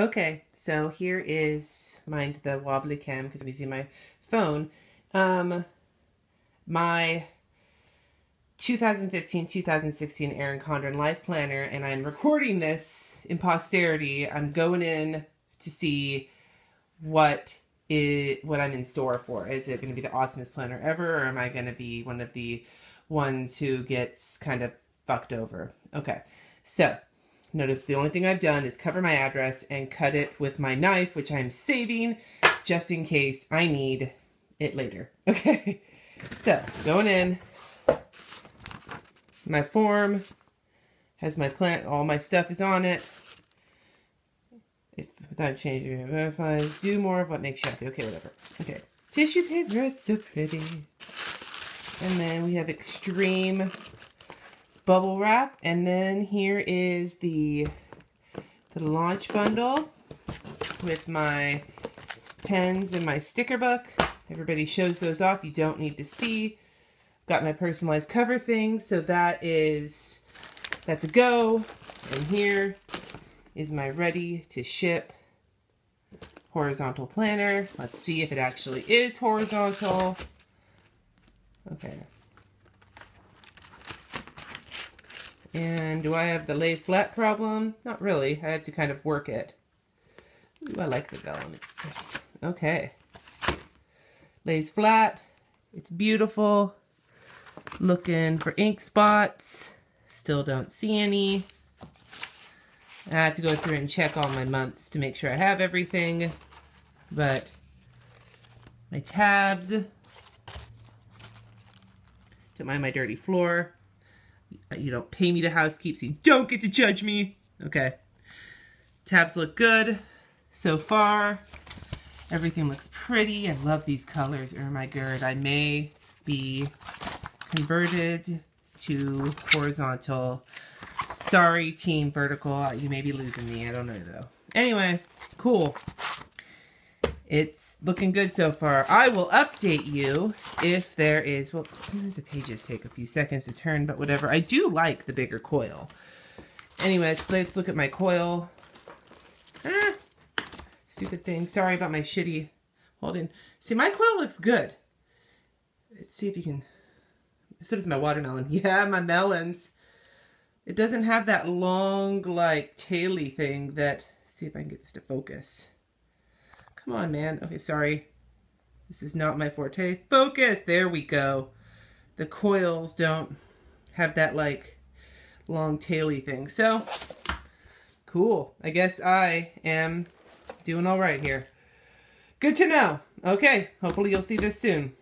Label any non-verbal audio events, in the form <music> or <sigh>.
Okay, so here is, mind the wobbly cam because I'm using my phone. Um, my 2015-2016 Erin Condren Life Planner, and I'm recording this in posterity. I'm going in to see what it what I'm in store for. Is it going to be the awesomest planner ever, or am I going to be one of the ones who gets kind of fucked over? Okay, so Notice the only thing I've done is cover my address and cut it with my knife, which I'm saving just in case I need it later. <laughs> Okay, so going in, my form has my plant, all my stuff is on it. If without changing verifies, do more of what makes you happy. Okay, whatever. Okay, tissue paper, it's so pretty. And then we have extreme bubble wrap. And then here is the, the launch bundle with my pens and my sticker book. Everybody shows those off. You don't need to see. Got my personalized cover thing. So that is, that's a go. And here is my ready to ship horizontal planner. Let's see if it actually is horizontal. Okay, And do I have the lay flat problem? Not really. I have to kind of work it. Ooh, I like the vellum. It's pretty. Okay. Lays flat. It's beautiful. Looking for ink spots. Still don't see any. I have to go through and check all my months to make sure I have everything. But my tabs. Don't mind my dirty floor. You don't pay me to housekeep, so you don't get to judge me. Okay. Tabs look good so far. Everything looks pretty. I love these colors. Oh my god. I may be converted to horizontal. Sorry, team vertical. You may be losing me. I don't know, though. Anyway, cool. It's looking good so far. I will update you if there is, well, sometimes the pages take a few seconds to turn, but whatever. I do like the bigger coil. Anyway, let's, let's look at my coil. Ah, stupid thing. Sorry about my shitty holding. See, my coil looks good. Let's see if you can, so does my watermelon. <laughs> Yeah, my melons. It doesn't have that long, like, taily thing that, see if I can get this to focus. Come on, man. Okay, sorry. This is not my forte. Focus! There we go. The coils don't have that, like, long taily thing. So, cool. I guess I am doing all right here. Good to know. Okay, hopefully you'll see this soon.